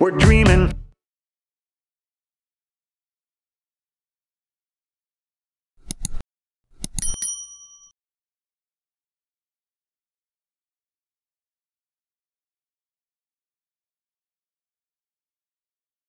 We're dreaming.